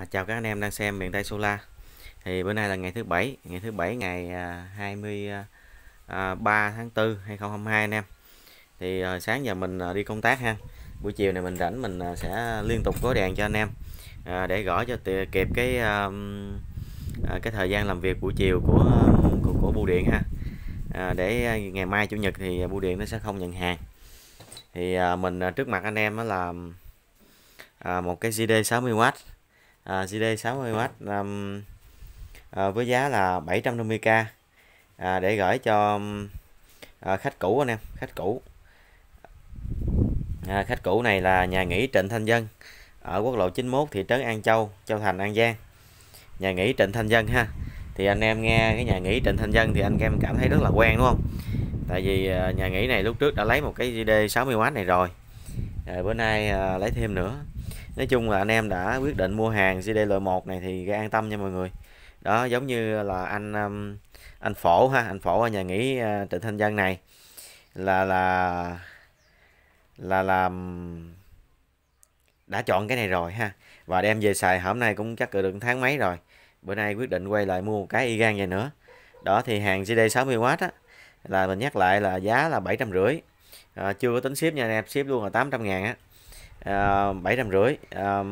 À, chào các anh em đang xem miền Tây Solar. Thì bữa nay là ngày thứ bảy ngày thứ bảy ngày à, 23 à, tháng 4 2022 anh em. Thì à, sáng giờ mình à, đi công tác ha. Buổi chiều này mình rảnh mình à, sẽ liên tục gói đèn cho anh em à, để gõ cho kịp cái à, à, cái thời gian làm việc buổi chiều của của, của bưu điện ha. À, để à, ngày mai chủ nhật thì bưu điện nó sẽ không nhận hàng. Thì à, mình à, trước mặt anh em đó là à, một cái CD 60W à, JD 60W um, à, với giá là 750k à, để gửi cho um, à, khách cũ anh em khách cũ. À, khách cũ này là nhà nghỉ Trịnh Thanh Dân. Ở quốc lộ 91 thị trấn An Châu Châu Thành An Giang. Nhà nghỉ Trịnh Thanh Dân ha. Thì anh em nghe cái nhà nghỉ Trịnh Thanh Dân thì anh em cảm thấy rất là quen đúng không? Tại vì à, nhà nghỉ này lúc trước đã lấy một cái JD 60W này rồi. À, bữa nay à, lấy thêm nữa nói chung là anh em đã quyết định mua hàng CD loại 1 này thì gây an tâm nha mọi người. Đó giống như là anh um, anh phổ ha anh phổ ở nhà nghỉ à, Trịnh Thanh Dân này. Là là là làm đã chọn cái này rồi ha. Và đem về xài hôm nay cũng chắc được tháng mấy rồi. Bữa nay quyết định quay lại mua một cái y gan vậy nữa. Đó thì hàng CD 60W á là mình nhắc lại là giá là bảy trăm rưỡi. À, chưa có tính ship nha anh em ship luôn là 800 ngàn á. Ờ, bảy trăm rưỡi. Ờ,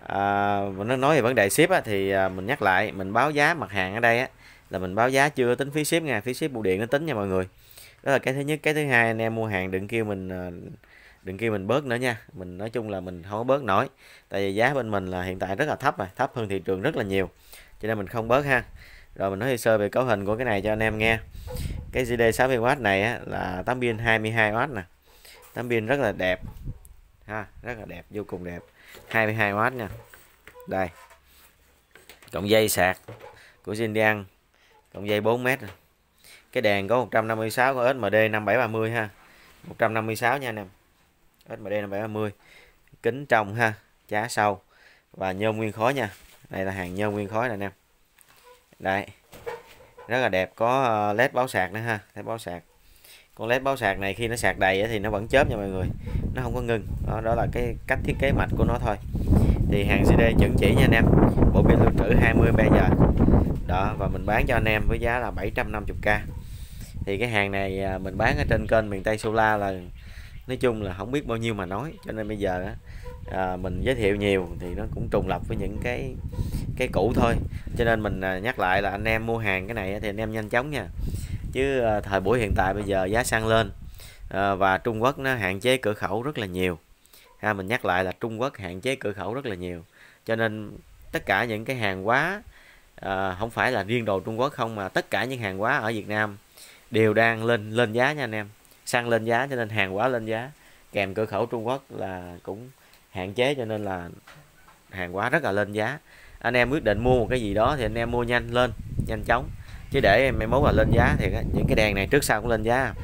ờ, mình nó nói về vấn đề ship á, thì à, mình nhắc lại mình báo giá mặt hàng ở đây á, là mình báo giá chưa tính phí ship nha phí ship bưu điện nó tính nha mọi người. Đó là cái thứ nhất. Cái thứ hai anh em mua hàng đừng kêu mình đừng kêu mình bớt nữa nha. Mình nói chung là mình không có bớt nổi tại vì giá bên mình là hiện tại rất là thấp rồi thấp hơn thị trường rất là nhiều cho nên mình không bớt ha. Rồi mình nói sơ về cấu hình của cái này cho anh em nghe. Cái GD 60W này á, là tấm pin 22W nè tấm pin rất là đẹp. Ha, rất là đẹp, vô cùng đẹp. 22W nha. Đây. Cộng dây sạc của Zindian cộng dây 4m cái đèn có 156 của SMD 5730 ha. 156 nha anh em. SMD 5730 kính trong ha chá sâu. Và nhôm nguyên khối nha. Đây là hàng nhôm nguyên khối nè anh em. Đây. Rất là đẹp, có ờ, led báo sạc nữa ha, led báo sạc con led báo sạc này khi nó sạc đầy thì nó vẫn chớp nha mọi người. Nó không có ngưng đó, đó là cái cách thiết kế mạch của nó thôi. Thì hàng CD chuẩn chỉ nha anh em. Bộ pin lưu trữ 20 bây giờ. Đó và mình bán cho anh em với giá là 750k thì cái hàng này à, mình bán ở trên kênh miền Tây Solar là nói chung là không biết bao nhiêu mà nói. Cho nên bây giờ à, mình giới thiệu nhiều thì nó cũng trùng lập với những cái cái cũ thôi. Cho nên mình à, nhắc lại là anh em mua hàng cái này thì anh em nhanh chóng nha chứ à, thời buổi hiện tại bây giờ giá xăng lên à, và Trung Quốc nó hạn chế cửa khẩu rất là nhiều. Ha mình nhắc lại là Trung Quốc hạn chế cửa khẩu rất là nhiều. Cho nên tất cả những cái hàng hóa à, không phải là riêng đồ Trung Quốc không mà tất cả những hàng hóa ở Việt Nam đều đang lên lên giá nha anh em. Xăng lên giá cho nên hàng hóa lên giá. Kèm cửa khẩu Trung Quốc là cũng hạn chế cho nên là hàng hóa rất là lên giá. Anh em quyết định mua một cái gì đó thì anh em mua nhanh lên nhanh chóng chứ để mai mốt là lên giá thì những cái đèn này trước sau cũng lên giá.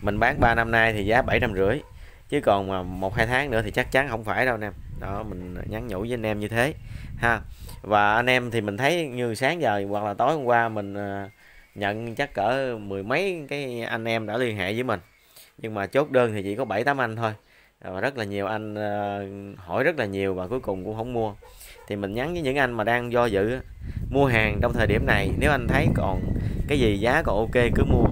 Mình bán 3 năm nay thì giá bảy trăm rưỡi. Chứ còn mà một hai tháng nữa thì chắc chắn không phải đâu anh em. Đó, mình nhắn nhủ với anh em như thế, ha. Và anh em thì mình thấy như sáng giờ hoặc là tối hôm qua mình ờ, nhận chắc cỡ mười mấy cái anh em đã liên hệ với mình. Nhưng mà chốt đơn thì chỉ có bảy tám anh thôi. Và rất là nhiều anh ờ, hỏi rất là nhiều và cuối cùng cũng không mua. Thì mình nhắn với những anh mà đang do dự mua hàng trong thời điểm này. Nếu anh thấy còn cái gì giá còn ok cứ mua.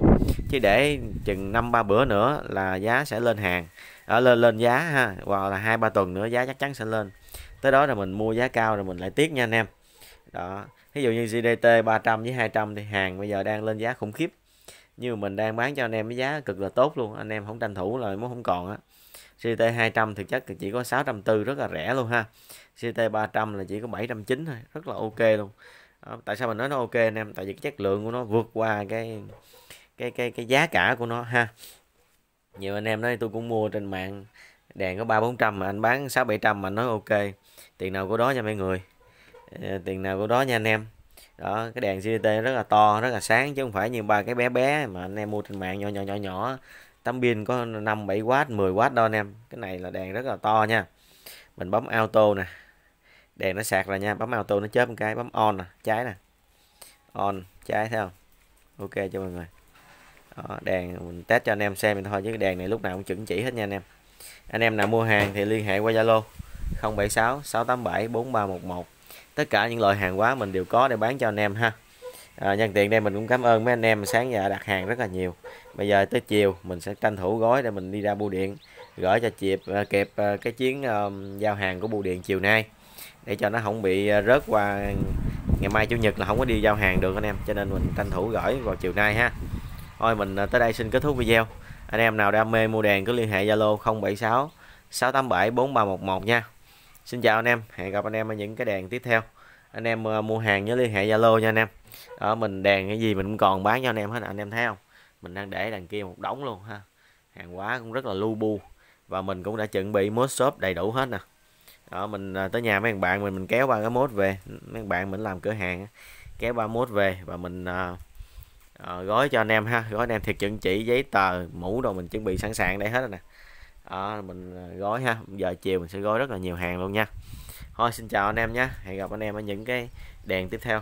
Chứ để chừng năm, ba bữa nữa là giá sẽ lên hàng. Ở lên lên giá ha, hoặc là hai, ba tuần nữa giá chắc chắn sẽ lên. Tới đó là mình mua giá cao rồi mình lại tiếc nha anh em. Đó ví dụ như GDT 300 với 200 thì hàng bây giờ đang lên giá khủng khiếp. Như mình đang bán cho anh em với giá cực là tốt luôn, anh em không tranh thủ là muốn không còn á. CT 200 thực chất thì chỉ có 640 rất là rẻ luôn ha. CT 300 là chỉ có 790 thôi, rất là ok luôn. Ờ, tại sao mình nói nó ok anh em? Tại vì cái chất lượng của nó vượt qua cái cái cái cái giá cả của nó ha. Nhiều anh em nói tôi cũng mua trên mạng, đèn có ba bốn trăm mà anh bán sáu bảy trăm mà anh nói ok. Tiền nào của đó nha mấy người. Ờ, tiền nào của đó nha anh em. Đó, cái đèn CCT rất là to, rất là sáng chứ không phải như ba cái bé bé mà anh em mua trên mạng nhỏ nhỏ nhỏ nhỏ. Tấm pin có 5 7W 10W đâu anh em. Cái này là đèn rất là to nha. Mình bấm auto nè đèn nó sạc rồi nha bấm auto nó chớp một cái bấm on nè trái nè. On trái thấy không? Ok cho mọi người. Đó, đèn mình test cho anh em xem thôi chứ cái đèn này lúc nào cũng chuẩn chỉ hết nha anh em. Anh em nào mua hàng thì liên hệ qua Zalo 076 687 4311 tất cả những loại hàng hóa mình đều có để bán cho anh em ha. À, nhân tiện đây mình cũng cảm ơn mấy anh em sáng giờ đặt hàng rất là nhiều. Bây giờ tới chiều mình sẽ tranh thủ gói để mình đi ra bưu điện gửi cho chịp ờ, kịp ờ, cái chuyến giao hàng của bưu điện chiều nay để cho nó không bị ờ, rớt qua ngày mai chủ nhật là không có đi giao hàng được anh em. Cho nên mình tranh thủ gửi vào chiều nay ha. Thôi mình ờ, tới đây xin kết thúc video. Anh em nào đam mê mua đèn cứ liên hệ Zalo 076 687 4311 nha. Xin chào anh em, hẹn gặp anh em ở những cái đèn tiếp theo. Anh em ờ, mua hàng nhớ liên hệ Zalo nha anh em. Ở mình đèn cái gì mình cũng còn bán cho anh em hết, anh em thấy không? Mình đang để đằng kia một đống luôn ha. Hàng hóa cũng rất là lu bu. Và mình cũng đã chuẩn bị mốt shop đầy đủ hết nè đó mình à, tới nhà mấy bạn mình mình kéo ba cái mốt về. Mấy bạn mình làm cửa hàng kéo ba mốt về và mình uh, uh, gói cho anh em ha gói anh em thiệt chuẩn chỉ giấy tờ mũ đồ mình chuẩn bị sẵn sàng đây hết rồi nè. Đó, mình gói ha giờ chiều mình sẽ gói rất là nhiều hàng luôn nha. Thôi xin chào anh em nhé hẹn gặp anh em ở những cái đèn tiếp theo.